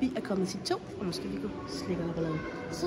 Vi er kommet til to, og måske vi gå slikke eller ballade. Så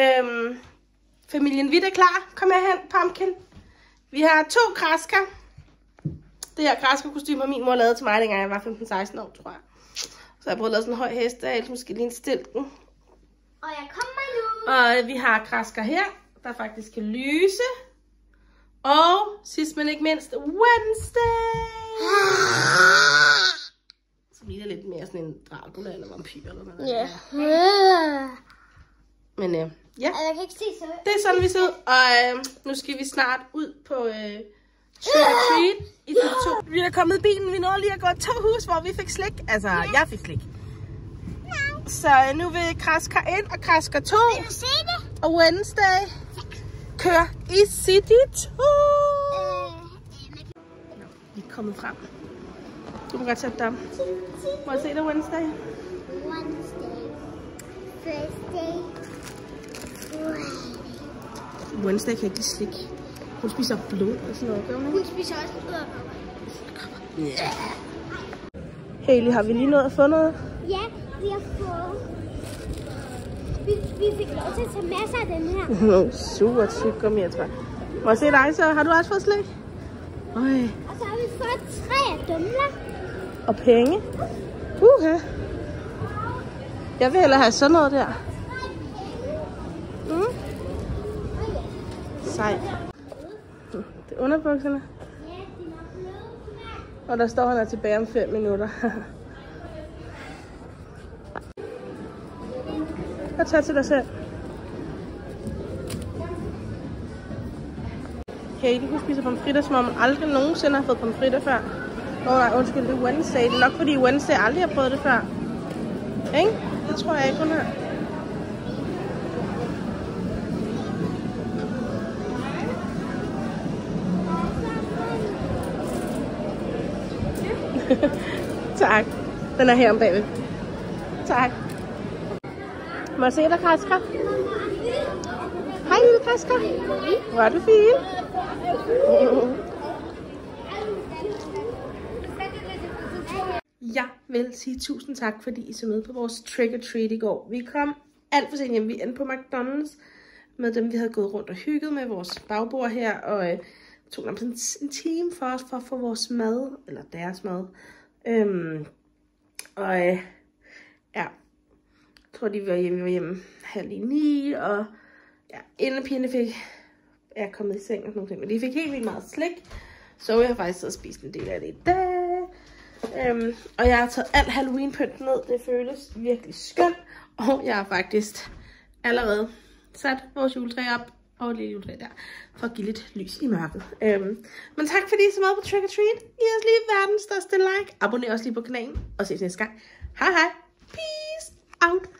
øhm, familien Vidt er klar. Kom herhen, Pumpkin. Vi har to græsker. Det her græskerkostyme har min mor lavet til mig, dengang jeg var 15-16 år, tror jeg. Så jeg prøvet at lave sådan en høj hest, der måske lige en stilken. Og jeg kommer nu. Og vi har græsker her, der faktisk kan lyse. Og sidst men ikke mindst, Wednesday. Som ligner lidt mere sådan en Dracula eller vampyr eller noget. Ja. Men øh, ja, Jeg kan ikke se så. det er sådan, vi ser ud. Og øh, nu skal vi snart ud på øh, trick or treat i TV2. Vi er kommet i bilen. Vi nåede lige at gå to hus, hvor vi fik slik. Altså, jeg fik slik. Så øh, nu vil Krasker ind og Krasker 2 Vil du se det? og Wednesday kører i City 2. Vi er kommet frem. Du må godt sætte dig. Må jeg se dig, Wednesday? Wednesday. Thursday. Wednesday kan ikke lide slik. Hun spiser blod og sådan noget, gør hun ikke? Hun spiser også udopper. Haley, har vi lige nået at få noget? Ja, vi har fået... Vi, vi fik lov til at tage masser af dem her. Nå, super tyggegummi, jeg tror. Må jeg se dig så? Har du også fået slik? Øj. Og så har vi fået tre af dumler. Og penge. Uha. Jeg vil hellere have sådan noget der. Sej. Det er underbukserne. Ja, de. Og der står, han er tilbage om 5 minutter. Og tag til dig selv. Katie, hun spiser pomfritter, som om hun aldrig nogensinde har fået pomfritter før. Åh oh, nej, undskyld, det er Wednesday. Det er nok fordi Wednesday aldrig har prøvet det før. Ikke? Det tror jeg ikke, hun har. tak. Den er her om bagved. Tak. Må jeg se dig, Kasker? Hej, lille Kasker. Hvor er du fin. Jeg vil sige tusind tak, fordi I så med på vores trick or treat i går. Vi kom alt for sent hjem. Vi endte på McDonald's med dem, vi havde gået rundt og hygget med vores bagbord her. Og øh, tog nærmest en, en time for os for at få vores mad, eller deres mad. Øhm, og øh, ja, jeg tror, de var hjemme, vi var hjemme halv i ni, og ja, inden pigerne fik, er kommet i seng og sådan noget, men de fik helt vildt meget slik, så jeg har faktisk siddet og spist en del af det i dag. Øhm, og jeg har taget alt Halloween-pynt ned, det føles virkelig skønt, og jeg har faktisk allerede sat vores juletræ op, og lille juletræ der, for at give lidt lys i mørket. Øhm, men tak fordi I så med på Trick or Treat. Giv os lige verdens største like. Abonner også lige på kanalen, og ses næste gang. Hej hej. Peace out.